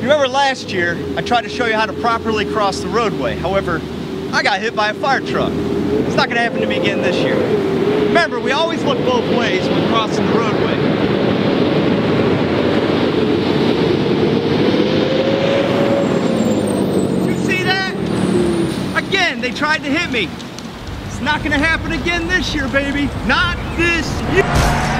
You remember last year, I tried to show you how to properly cross the roadway. However, I got hit by a fire truck. It's not gonna happen to me again this year. Remember, we always look both ways when crossing the roadway. You see that? Again, they tried to hit me. It's not gonna happen again this year, baby. Not this year.